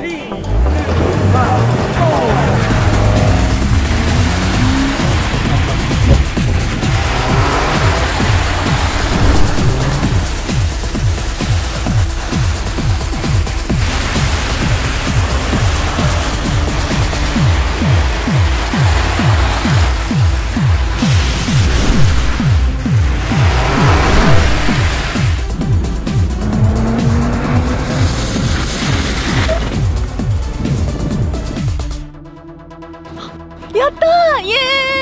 Sim. やったイエーイ